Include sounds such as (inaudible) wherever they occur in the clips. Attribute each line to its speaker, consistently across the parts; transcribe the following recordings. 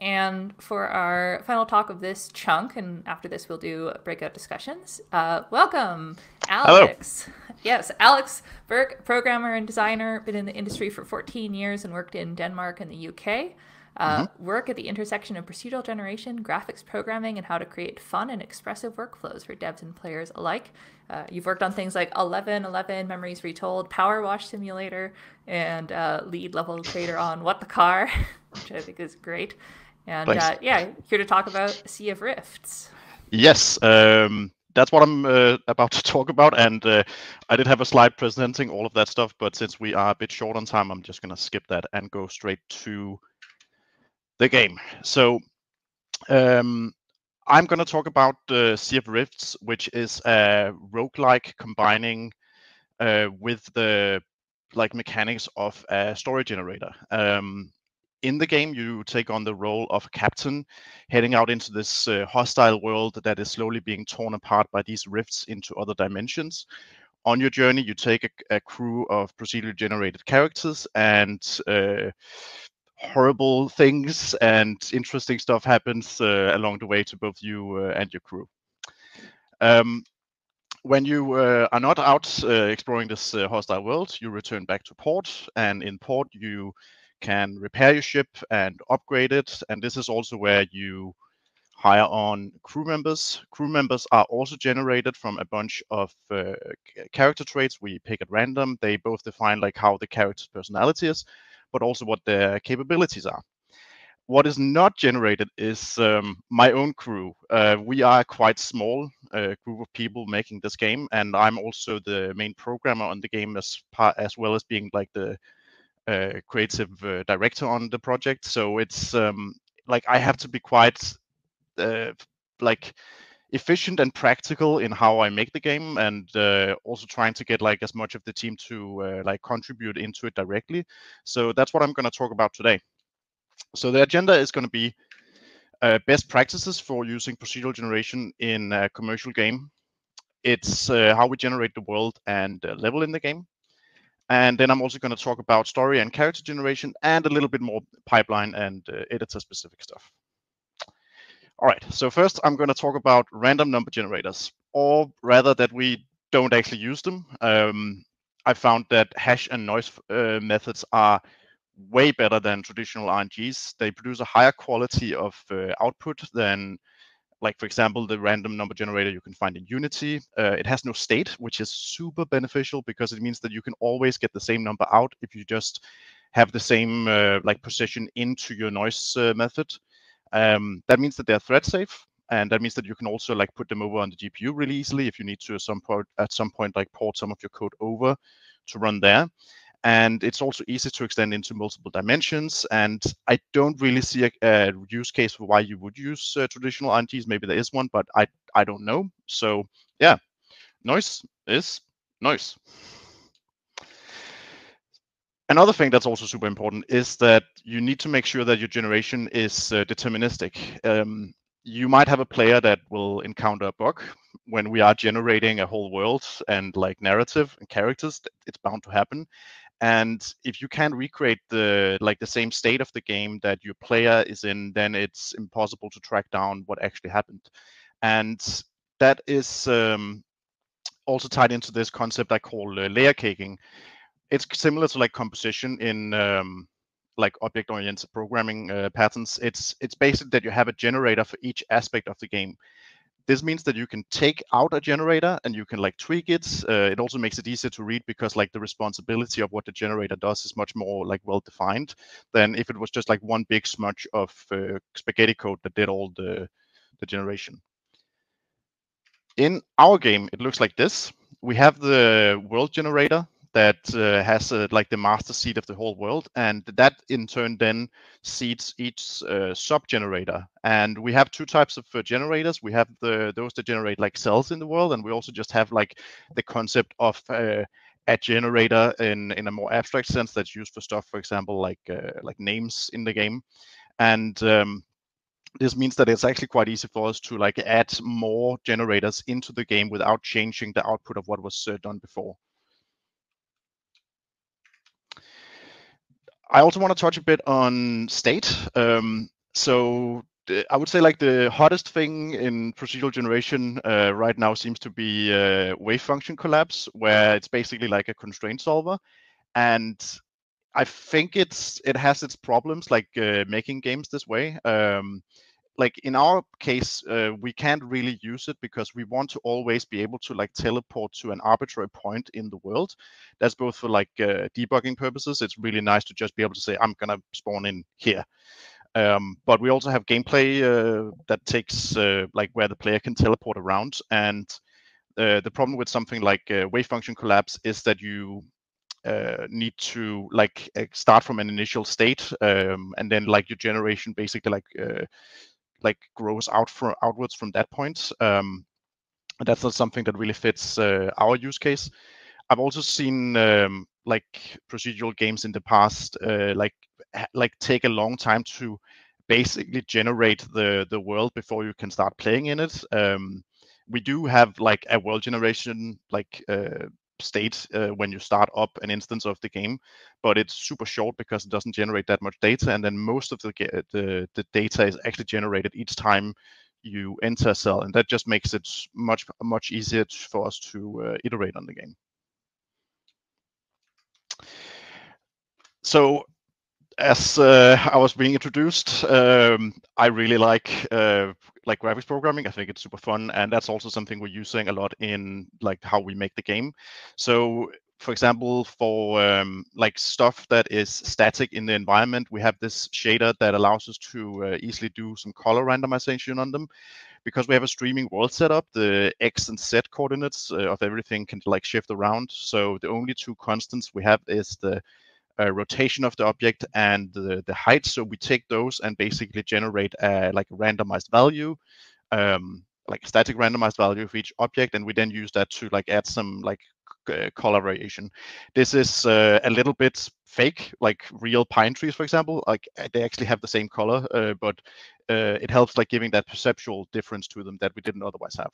Speaker 1: And for our final talk of this chunk, and after this we'll do breakout discussions. Uh, welcome, Alex. Hello. Yes, Alex Birke, programmer and designer, been in the industry for 14 years and worked in Denmark and the UK. Uh, mm-hmm. Work at the intersection of procedural generation, graphics programming, and how to create fun and expressive workflows for devs and players alike. Uh, you've worked on things like 11, 11, Memories Retold, Power Wash Simulator, and uh, lead level creator on What the Car, (laughs) which I think is great. And uh, yeah, here to talk about Sea of Rifts.
Speaker 2: Yes, um, that's what I'm uh, about to (laughs) talk about. And uh, I did have a slide presenting all of that stuff, but since we are a bit short on time, I'm just going to skip that and go straight to the game. So um, I'm going to talk about uh, Sea of Rifts, which is a roguelike combining uh, with the like mechanics of a story generator. Um, in the game, you take on the role of a captain heading out into this uh, hostile world that is slowly being torn apart by these rifts into other dimensions. On your journey, you take a, a crew of procedurally generated characters, and uh, horrible things and interesting stuff happens uh, along the way to both you uh, and your crew. Um, when you uh, are not out uh, exploring this uh, hostile world, you return back to port, and in port you can repair your ship and upgrade it. And this is also where you hire on crew members. Crew members are also generated from a bunch of uh, character traits we pick at random. They both define like how the character's personality is, but also what their capabilities are. What is not generated is um, my own crew. Uh, we are quite small uh, group of people making this game, and I'm also the main programmer on the game as part, as well as being like the uh, creative uh, director on the project. So it's um, like I have to be quite uh, like efficient and practical in how I make the game, and uh, also trying to get like as much of the team to uh, like contribute into it directly. So that's what I'm going to talk about today. So the agenda is going to be best practices for using procedural generation in a commercial game. It's how we generate the world and level in the game and then I'm also going to talk about story and character generation and a little bit more pipeline and uh, editor specific stuff. All right, so first I'm going to talk about random number generators, or rather that we don't actually use them. Um, I found that hash and noise uh, methods are way better than traditional RNGs. They produce a higher quality of uh, output than like for example, the random number generator you can find in Unity. Uh, it has no state, which is super beneficial because it means that you can always get the same number out if you just have the same uh, like position into your noise uh, method. Um, that means that they're thread safe, and that means that you can also like put them over on the GPU really easily if you need to at some point at some point like port some of your code over to run there and it's also easy to extend into multiple dimensions. And I don't really see a, a use case for why you would use uh, traditional RNGs. Maybe there is one, but I I don't know. So yeah, noise is noise. Another thing that's also super important is that you need to make sure that your generation is uh, deterministic. Um, you might have a player that will encounter a bug when we are generating a whole world and like narrative and characters. It's bound to happen and if you can't recreate the like the same state of the game that your player is in then it's impossible to track down what actually happened. And that is um, also tied into this concept i call uh, layer caking. It's similar to like composition in um, like object oriented programming uh, patterns. It's it's basically that you have a generator for each aspect of the game this means that you can take out a generator and you can like tweak it. Uh, it also makes it easier to read because like the responsibility of what the generator does is much more like well defined than if it was just like one big smudge of uh, spaghetti code that did all the the generation. In our game, it looks like this. We have the world generator that uh, has uh, like the master seed of the whole world and that in turn then seeds each uh, sub generator and we have two types of uh, generators. We have the those that generate like cells in the world and we also just have like the concept of uh, a generator in in a more abstract sense that's used for stuff for example like uh, like names in the game. And um, this means that it's actually quite easy for us to like add more generators into the game without changing the output of what was done before I also want to touch a bit on state. Um, so I would say like the hottest thing in procedural generation uh, right now seems to be uh, wave function collapse, where it's basically like a constraint solver, and I think it's it has its problems like uh, making games this way. Um, like in our case, uh, we can't really use it because we want to always be able to like teleport to an arbitrary point in the world. That's both for like uh, debugging purposes. It's really nice to just be able to say, I'm gonna spawn in here. Um, but we also have gameplay uh, that takes uh, like where the player can teleport around. And uh, the problem with something like uh, wave function collapse is that you uh, need to like start from an initial state, um, and then like your generation basically like uh, like grows out from outwards from that point. Um, that's not something that really fits our use case. I've also seen um, like procedural games in the past, like like take a long time to basically generate the the world before you can start playing in it. Um, we do have like a world generation like uh, state uh, when you start up an instance of the game, but it's super short because it doesn't generate that much data, and then most of the the, the data is actually generated each time you enter a cell, and that just makes it much much easier for us to uh, iterate on the game. So as uh, I was being introduced, um, I really like uh, like graphics programming. I think it's super fun, and that's also something we're using a lot in like how we make the game. So, for example, for um, like stuff that is static in the environment, we have this shader that allows us to uh, easily do some color randomization on them. Because we have a streaming world setup, the x and z coordinates uh, of everything can like shift around. So the only two constants we have is the uh, rotation of the object and the, the height. So we take those and basically generate a, like a randomized value, um, like static randomized value of each object, and we then use that to like add some like uh, color variation. This is uh, a little bit fake, like real pine trees, for example. Like they actually have the same color, uh, but uh, it helps like giving that perceptual difference to them that we didn't otherwise have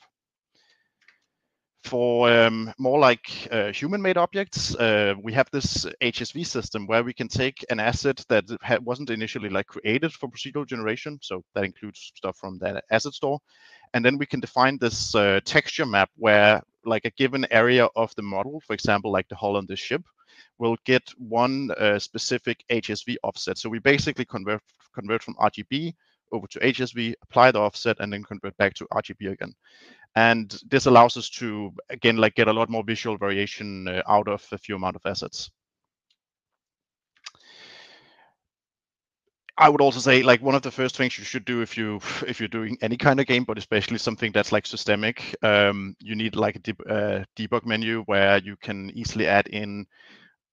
Speaker 2: for um, more like uh, human-made objects, uh, we have this HSV system where we can take an asset that wasn't initially like created for procedural generation, so that includes stuff from that asset store, and then we can define this uh, texture map where like a given area of the model, for example, like the hull on this ship, will get one uh, specific HSV offset. So we basically convert convert from RGB over to HSV, apply the offset, and then convert back to RGB again and this allows us to again like get a lot more visual variation uh, out of a few amount of assets I would also say like one of the first things you should do if you (laughs) if you're doing any kind of game, but especially something that's like systemic, um, you need like a de- uh, debug menu where you can easily add in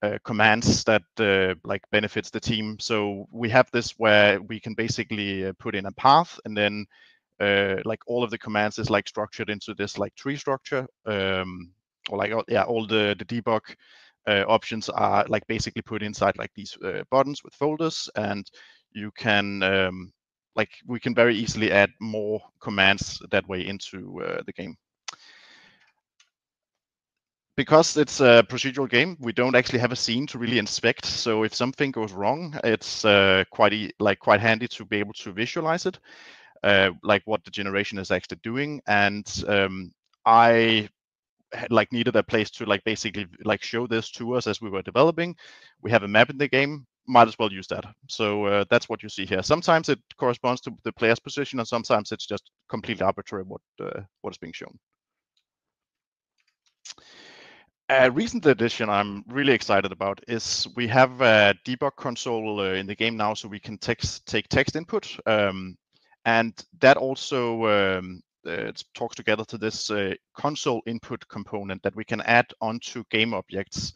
Speaker 2: uh, commands that uh, like benefits the team. So we have this where we can basically uh, put in a path and then uh, like all of the commands is like structured into this like tree structure um, or like yeah all the the debug uh, options are like basically put inside like these uh, buttons with folders and you can um, like we can very easily add more commands that way into uh, the game because it's a procedural game, we don't actually have a scene to really inspect. So if something goes wrong, it's uh, quite e- like quite handy to be able to visualize it uh, like what the generation is actually doing. And um, I like needed a place to like basically like show this to us as we were developing. We have a map in the game. Might as well use that. So uh, that's what you see here. Sometimes it corresponds to the player's position, and sometimes it's just completely arbitrary what uh, what is being shown. A recent addition I'm really excited about is we have a debug console uh, in the game now, so we can text, take text input. Um, and that also um, uh, talks together to this uh, console input component that we can add onto game objects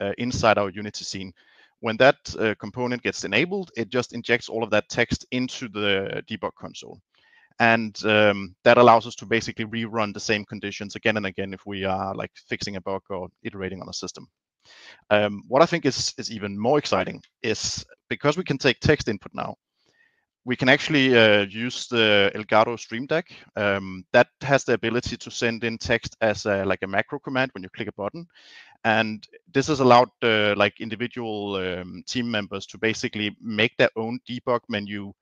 Speaker 2: uh, inside our Unity scene. When that uh, component gets enabled, it just injects all of that text into the debug console. And um, that allows us to basically rerun the same conditions again and again if we are like fixing a bug or iterating on a system. Um, what I think is, is even more exciting is because we can take text input now, we can actually uh, use the Elgato Stream Deck. Um, that has the ability to send in text as a, like a macro command when you click a button. And this has allowed uh, like individual um, team members to basically make their own debug menu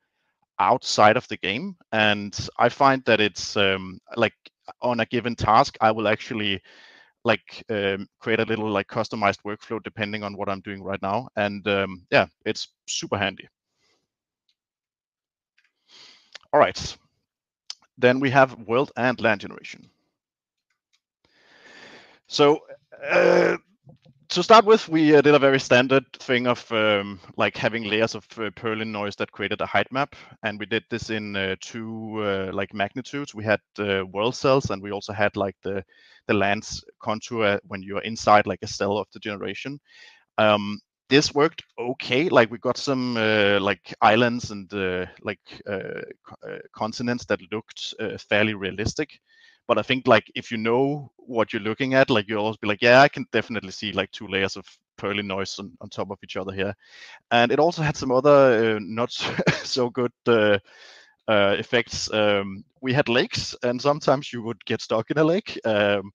Speaker 2: outside of the game, and I find that it's um, like on a given task, I will actually like um, create a little like customized workflow depending on what I'm doing right now, and um, yeah, it's super handy. All right, then we have world and land generation. So uh, to start with, we uh, did a very standard thing of um, like having layers of uh, Perlin noise that created a height map, and we did this in uh, two uh, like magnitudes. We had uh, world cells, and we also had like the the lands contour when you are inside like a cell of the generation. Um, this worked okay. Like we got some uh, like islands and uh, like uh, continents that looked fairly realistic but I think like if you know what you're looking at, like you'll always be like, yeah, I can definitely see like two layers of Perlin noise on, on top of each other here. And it also had some other uh, not (laughs) so good uh, uh, effects. Um, we had lakes, and sometimes you would get stuck in a lake, um,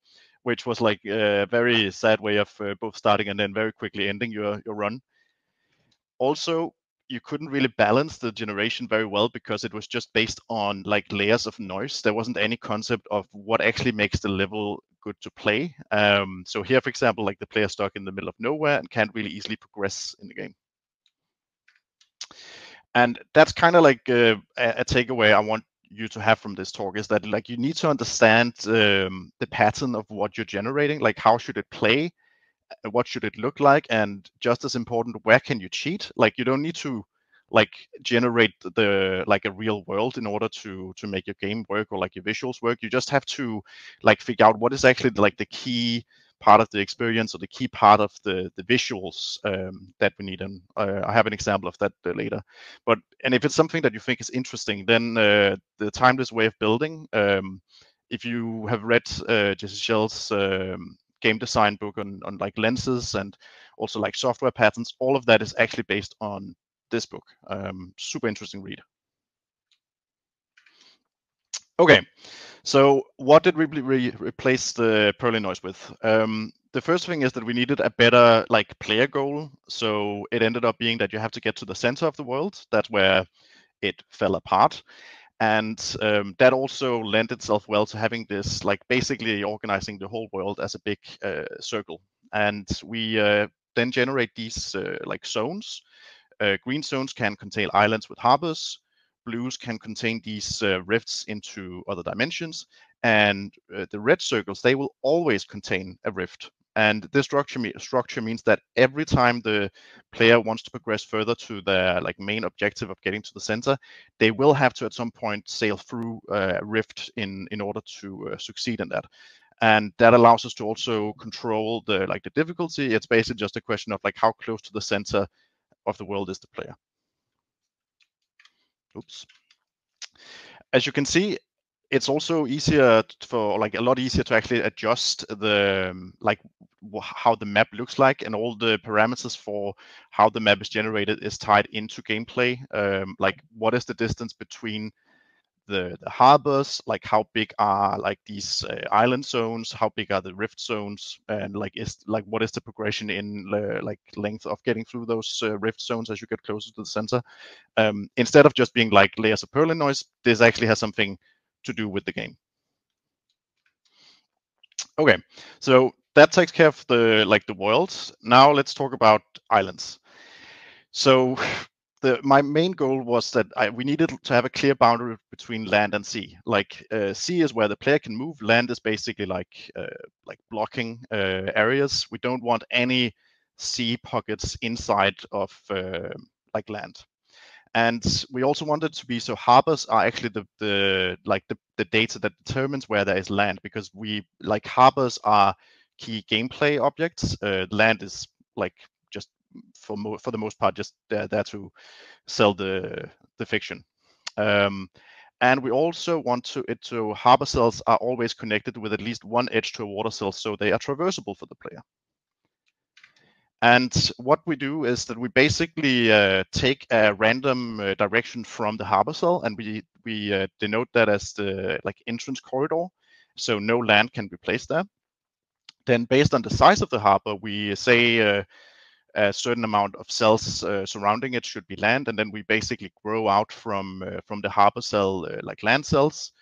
Speaker 2: which was like a very sad way of uh, both starting and then very quickly ending your your run. Also, you couldn't really balance the generation very well because it was just based on like layers of noise. There wasn't any concept of what actually makes the level good to play. Um, so here, for example, like the player stuck in the middle of nowhere and can't really easily progress in the game. And that's kind of like uh, a, a takeaway I want you to have from this talk is that like you need to understand um, the pattern of what you're generating, like how should it play, what should it look like and just as important where can you cheat? Like you don't need to like generate the like a real world in order to to make your game work or like your visuals work. You just have to like figure out what is actually like the key part of the experience or the key part of the the visuals um, that we need and uh, i have an example of that uh, later but and if it's something that you think is interesting then uh, the timeless way of building um, if you have read uh, Jesse Schell's um, game design book on, on like lenses and also like software patterns. All of that is actually based on this book. Um, super interesting read. Okay, so what did we re replace the Perlin noise with? Um, the first thing is that we needed a better like player goal. So it ended up being that you have to get to the center of the world. That's where it fell apart and um, that also lent itself well to having this like basically organizing the whole world as a big uh, circle and we uh, then generate these uh, like zones uh, green zones can contain islands with harbors blues can contain these uh, rifts into other dimensions and uh, the red circles they will always contain a rift and this structure, structure means that every time the player wants to progress further to their like main objective of getting to the center, they will have to at some point sail through uh, a rift in in order to uh, succeed in that. And that allows us to also control the like the difficulty. It's basically just a question of like how close to the center of the world is the player. Oops. As you can see, it's also easier for like a lot easier to actually adjust the um, like how the map looks like and all the parameters for how the map is generated is tied into gameplay um, like what is the distance between the, the harbors like how big are like these uh, island zones how big are the rift zones and like is like what is the progression in uh, like length of getting through those uh, rift zones as you get closer to the center um, instead of just being like layers of Perlin noise this actually has something to do with the game. Okay, so that takes care of the like the worlds. Now let's talk about islands. So the my main goal was that I, we needed to have a clear boundary between land and sea. Like uh, sea is where the player can move. Land is basically like uh, like blocking uh, areas. We don't want any sea pockets inside of uh, like land and we also wanted to be so harbors are actually the, the like the, the data that determines where there is land because we like harbors are key gameplay objects uh, land is like for mo- for the most part just there, there to sell the the fiction um, and we also want to it to harbor cells are always connected with at least one edge to a water cell so they are traversable for the player and what we do is that we basically uh, take a random uh, direction from the harbor cell and we we uh, denote that as the like entrance corridor. So no land can be placed there. Then based on the size of the harbor, we say uh, a certain amount of cells uh, surrounding it should be land, and then we basically grow out from uh, from the harbor cell uh, like land cells,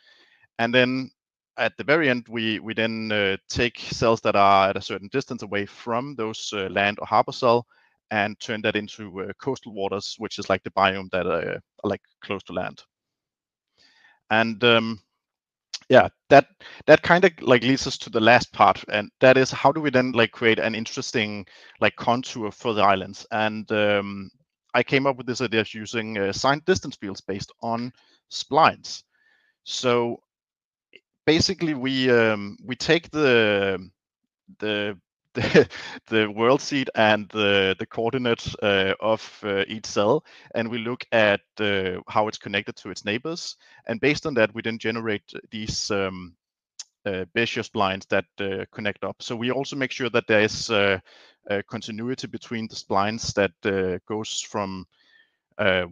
Speaker 2: and then at the very end we we then uh, take cells that are at a certain distance away from those uh, land or harbor cell and turn that into coastal waters, which is like the biome that are like close to land. And um, yeah that that kind of like leads us to the last part and that is how do we then like create an interesting like contour for the islands? And um, i came up with this idea of using uh, signed distance fields based on splines. So basically we um, we take the the the, (laughs) the world seed and the, the coordinate uh, of uh, each cell, and we look at uh, how it's connected to its neighbors. And based on that, we then generate these um, uh, Bezier splines that uh, connect up. So we also make sure that there is uh, continuity between the splines that goes from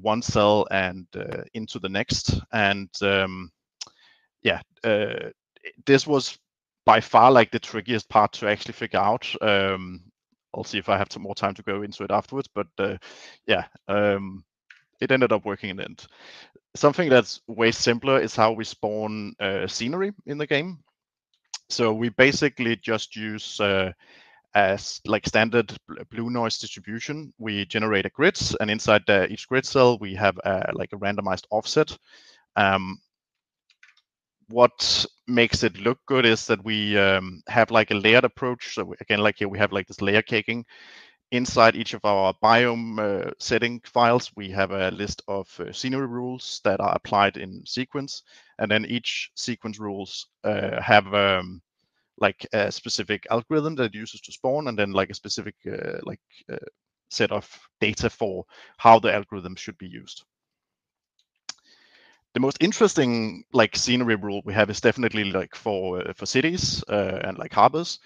Speaker 2: one cell and into the next. And um, yeah, this was by far like the trickiest part to actually figure out. Um, I'll see if I have some more time to go into it afterwards, but uh, yeah, um, it ended up working in the end. Something that's way simpler is how we spawn uh, scenery in the game. So we basically just use uh, as like standard blue noise distribution. We generate a grid, and inside the, each grid cell we have a, like a randomized offset. Um, what makes it look good is that we um, have like a layered approach. So again, like here we have like this layer caking. Inside each of our biome uh, setting files, we have a list of uh, scenery rules that are applied in sequence, and then each sequence rules uh, have um, like a specific algorithm that uses to spawn, and then like a specific uh, like uh, set of data for how the algorithm should be used the most interesting like scenery rule we have is definitely like for uh, for cities uh, and like harbors.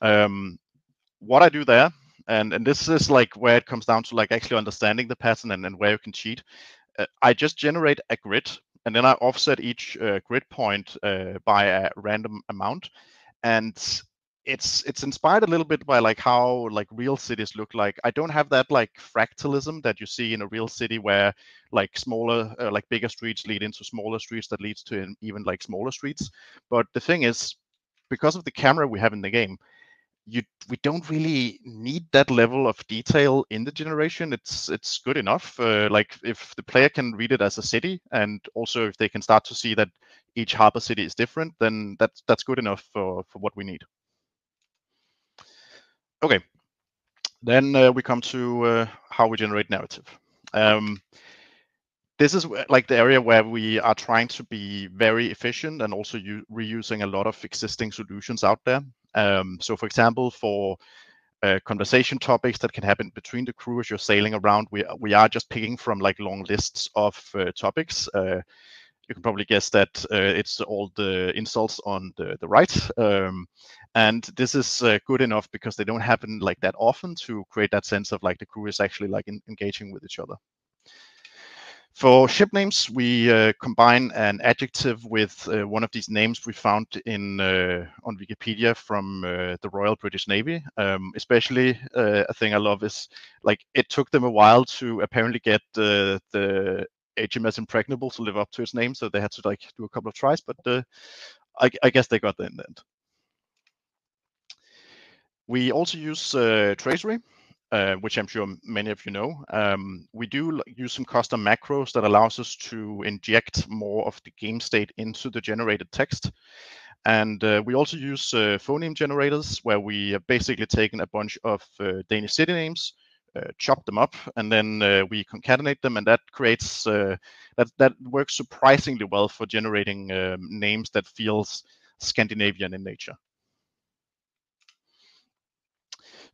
Speaker 2: Um, what I do there, and and this is like where it comes down to like actually understanding the pattern and, and where you can cheat. Uh, I just generate a grid and then I offset each uh, grid point uh, by a random amount, and it's it's inspired a little bit by like how like real cities look like. I don't have that like fractalism that you see in a real city where like smaller uh, like bigger streets lead into smaller streets that leads to even like smaller streets. But the thing is because of the camera we have in the game you we don't really need that level of detail in the generation. It's it's good enough uh, like if the player can read it as a city and also if they can start to see that each harbor city is different then that's that's good enough for for what we need Okay, then uh, we come to uh, how we generate narrative. Um, this is like the area where we are trying to be very efficient and also reusing a lot of existing solutions out there. Um, so for example, for uh, conversation topics that can happen between the crew as you're sailing around, we, we are just picking from like long lists of uh, topics. Uh, you can probably guess that uh, it's all the insults on the, the right. Um, and this is uh, good enough because they don't happen like that often to create that sense of like the crew is actually like in, engaging with each other. For ship names, we uh, combine an adjective with uh, one of these names we found in uh, on Wikipedia from uh, the Royal British Navy. Um, especially, uh, a thing I love is like it took them a while to apparently get the the HMS Impregnable to live up to its name, so they had to like do a couple of tries, but I, I guess they got there in the end. We also use uh, Tracery, uh, which I'm sure many of you know. Um, we do use some custom macros that allows us to inject more of the game state into the generated text. And uh, we also use uh, phoneme generators where we have basically taken a bunch of uh, Danish city names, uh, chop them up, and then we concatenate them, and that creates that that works surprisingly well for generating um, names that feels Scandinavian in nature.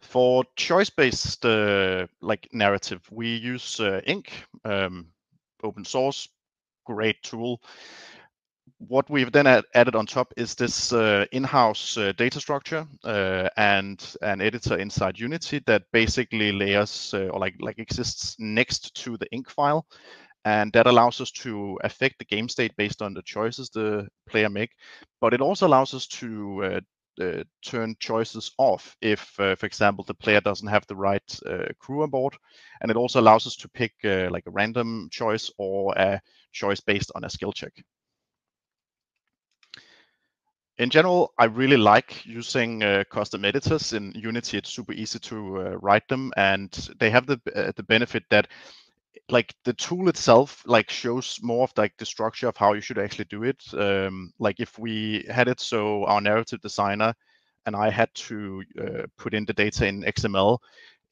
Speaker 2: For choice-based uh, like narrative, we use uh, Ink, um, open source, great tool. What we've then add, added on top is this uh, in-house uh, data structure uh, and an editor inside Unity that basically layers uh, or like like exists next to the Ink file, and that allows us to affect the game state based on the choices the player make. But it also allows us to uh, turn choices off if, uh, for example, the player doesn't have the right uh, crew on board. And it also allows us to pick uh, like a random choice or a choice based on a skill check. In general, I really like using uh, custom editors in Unity. It's super easy to uh, write them, and they have the the benefit that like the tool itself like shows more of like the structure of how you should actually do it um, like if we had it so our narrative designer and i had to uh, put in the data in xml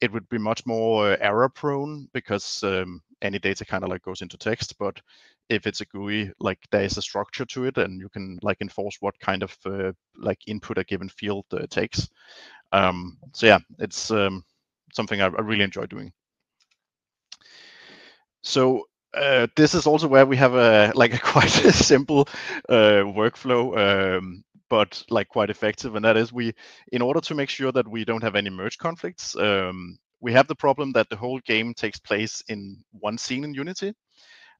Speaker 2: it would be much more error prone because um, any data kind of like goes into text but if it's a GUI, like there is a structure to it, and you can like enforce what kind of uh, like input a given field uh, takes. Um, so yeah, it's um, something I, I, really enjoy doing. So uh, this is also where we have a like a (laughs) quite simple uh, workflow, um, but like quite effective, and that is we, in order to make sure that we don't have any merge conflicts, um, we have the problem that the whole game takes place in one scene in Unity.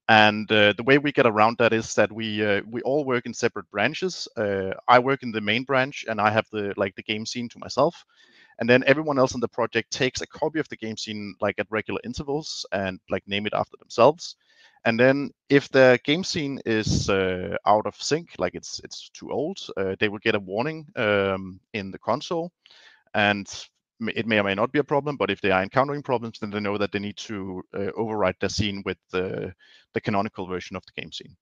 Speaker 2: And uh, the way we get around that is that we uh, we all work in separate branches. Uh, I work in the main branch, and I have the like the game scene to myself and then everyone else in the project takes a copy of the game scene like at regular intervals and like name it after themselves. And then if the game scene is uh, out of sync like it's it's too old uh, they will get a warning um, in the console. And it may or may not be a problem but if they are encountering problems then they know that they need to uh, overwrite the scene with the, the canonical version of the game scene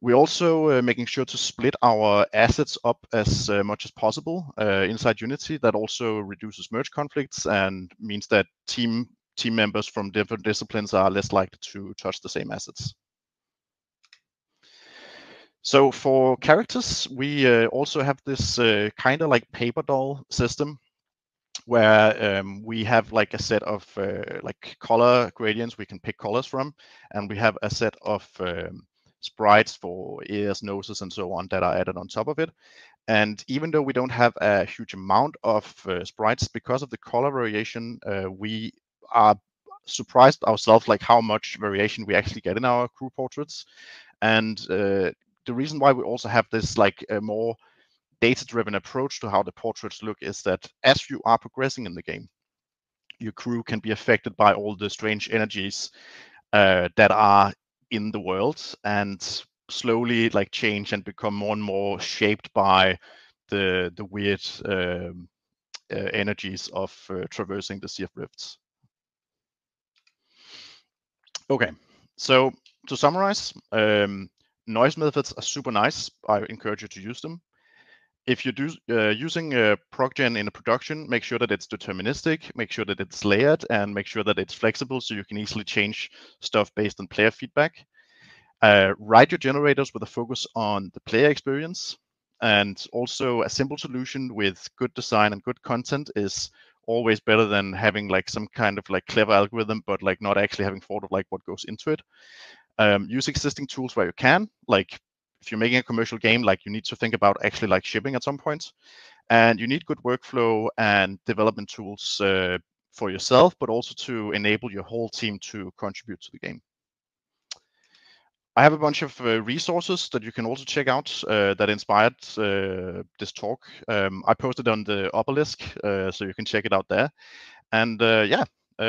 Speaker 2: we're also uh, making sure to split our assets up as uh, much as possible uh, inside Unity. That also reduces merge conflicts and means that team team members from different disciplines are less likely to touch the same assets. So for characters, we uh, also have this uh, kind of like paper doll system where um, we have like a set of uh, like color gradients we can pick colors from, and we have a set of um, sprites for ears, noses, and so on that are added on top of it. And even though we don't have a huge amount of uh, sprites because of the color variation, uh, we are surprised ourselves like how much variation we actually get in our crew portraits. And uh, the reason why we also have this like a more data-driven approach to how the portraits look is that as you are progressing in the game, your crew can be affected by all the strange energies uh, that are in the world and slowly like change and become more and more shaped by the the weird um, uh, energies of uh, traversing the Sea of Rifts. Okay, so to summarize, um, noise methods are super nice. I encourage you to use them if you're do, uh, using a ProcGen in a production, make sure that it's deterministic, make sure that it's layered, and make sure that it's flexible so you can easily change stuff based on player feedback. Uh, write your generators with a focus on the player experience. And also a simple solution with good design and good content is always better than having like some kind of like clever algorithm, but like not actually having thought of like what goes into it. Um, use existing tools where you can, like if you're making a commercial game, like you need to think about actually like shipping at some point, and you need good workflow and development tools uh, for yourself, but also to enable your whole team to contribute to the game. I have a bunch of uh, resources that you can also check out uh, that inspired uh, this talk. Um, I posted on the obelisk, uh, so you can check it out there. And uh, yeah,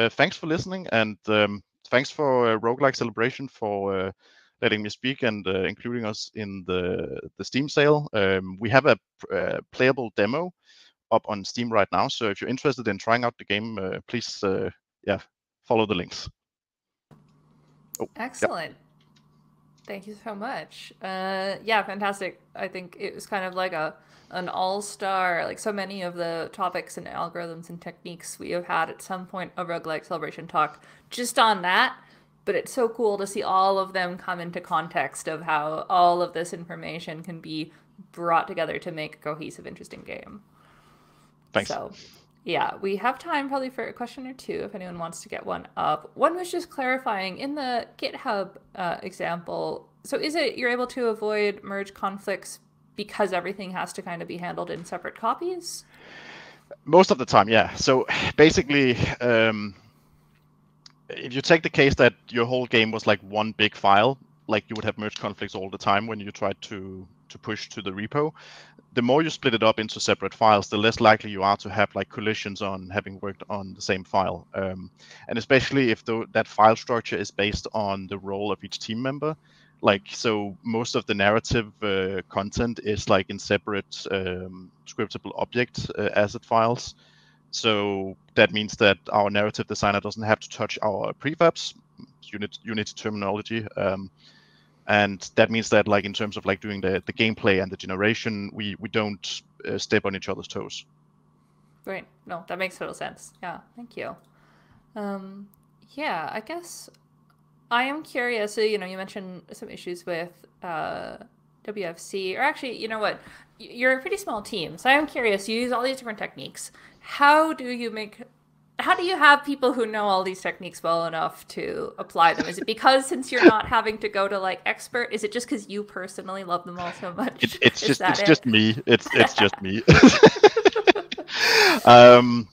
Speaker 2: thanks for listening, and um, thanks for Roguelike Celebration for letting me speak and uh, including us in the the Steam sale. Um, we have a, a, playable demo up on Steam right now. So if you're interested in trying out the game, uh, please uh, yeah follow the links.
Speaker 1: Oh, Excellent. Thank you so much. Uh, yeah, fantastic. I think it was kind of like a an all star. Like so many of the topics and algorithms and techniques we have had at some point a roguelike celebration talk just on that but it's so cool to see all of them come into context of how all of this information can be brought together to make a cohesive, interesting game.
Speaker 2: Thanks.
Speaker 1: So, yeah, we have time probably for a question or two if anyone wants to get one up. One was just clarifying in the GitHub uh, example. So, is it you're able to avoid merge conflicts because everything has to kind of be handled in separate copies?
Speaker 2: Most of the time, yeah. So basically, um, if you take the case that your whole game was like one big file, like you would have merge conflicts all the time when you tried to to push to the repo. The more you split it up into separate files, the less likely you are to have like collisions on having worked on the same file. Um, and especially if the, that file structure is based on the role of each team member, like so most of the narrative uh, content is like in separate um, scriptable object uh, asset files so that means that our narrative designer doesn't have to touch our prefabs unit unit terminology um, and that means that like in terms of like doing the, the gameplay and the generation we we don't uh, step on each other's toes
Speaker 1: Great. No, that makes total sense. Yeah, thank you. Um, yeah, I guess I am curious. So, you know, you mentioned some issues with uh, WFC, or actually, you know what? You're a pretty small team, so I am curious. You use all these different techniques. How do you make? How do you have people who know all these techniques well enough to apply them? Is it because since you're not having to go to like expert? Is it just because you personally love them all so much?
Speaker 2: It, it's just it's it? just me. It's it's just me. (laughs) um,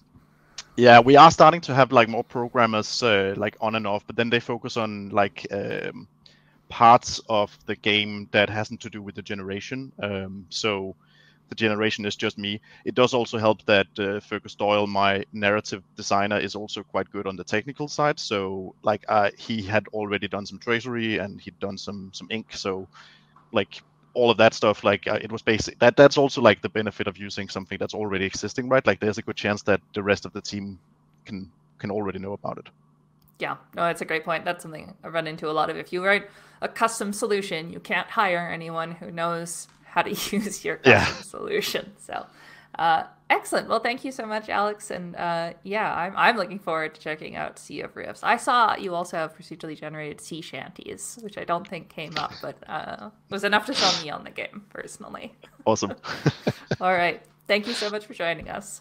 Speaker 2: yeah, we are starting to have like more programmers uh, like on and off, but then they focus on like um, parts of the game that hasn't to do with the generation. Um, so the generation is just me. It does also help that uh, Fergus Doyle, my narrative designer, is also quite good on the technical side. So like uh, he had already done some tracery and he'd done some some ink. So like all of that stuff like uh, it was basic that that's also like the benefit of using something that's already existing right like there's a good chance that the rest of the team can can already know about it
Speaker 1: yeah no that's a great point that's something i run into a lot of if you write a custom solution you can't hire anyone who knows how to (laughs) use your yeah. solution so uh, excellent. Well, thank you so much, Alex. And uh, yeah, I'm, I'm looking forward to checking out Sea of Rifts. I saw you also have procedurally generated sea shanties, which I don't think came up, but uh, was enough to sell me on the game personally.
Speaker 2: Awesome. (laughs)
Speaker 1: All right. Thank you so much for joining us.